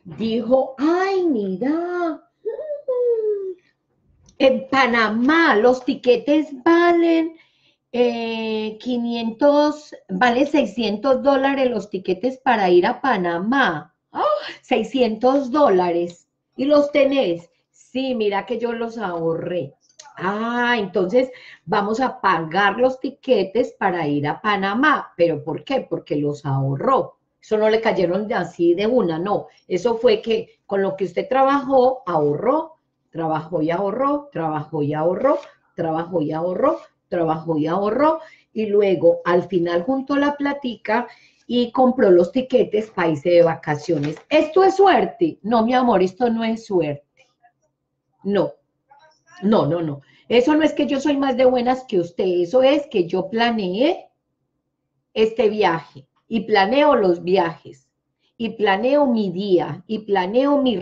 dijo, ay, mira, en Panamá los tiquetes valen 500, eh, vale 600 dólares los tiquetes para ir a Panamá. 600 dólares. ¿Y los tenés? Sí, mira que yo los ahorré. Ah, entonces vamos a pagar los tiquetes para ir a Panamá. ¿Pero por qué? Porque los ahorró. Eso no le cayeron así de una, no. Eso fue que con lo que usted trabajó, ahorró, trabajó y ahorró, trabajó y ahorró, trabajó y ahorró, trabajó y ahorró. Y luego al final junto a la platica y compró los tiquetes para irse de vacaciones. ¿Esto es suerte? No, mi amor, esto no es suerte. No, no, no, no. Eso no es que yo soy más de buenas que usted, eso es que yo planeé este viaje y planeo los viajes y planeo mi día y planeo mi,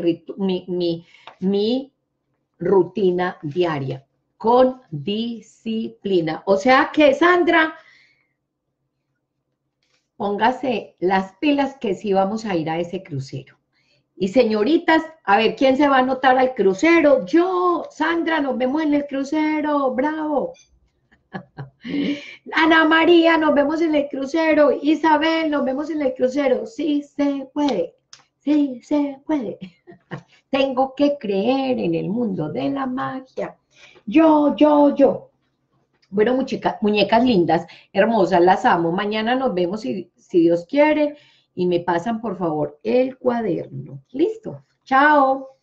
mi, mi rutina diaria con disciplina. O sea que, Sandra, póngase las pilas que sí vamos a ir a ese crucero. Y señoritas, a ver, ¿quién se va a anotar al crucero? Yo, Sandra, nos vemos en el crucero, bravo. Ana María, nos vemos en el crucero. Isabel, nos vemos en el crucero. Sí se puede, sí se puede. Tengo que creer en el mundo de la magia. Yo, yo, yo. Bueno, muñecas lindas, hermosas, las amo. Mañana nos vemos si, si Dios quiere y me pasan por favor el cuaderno. Listo. Chao.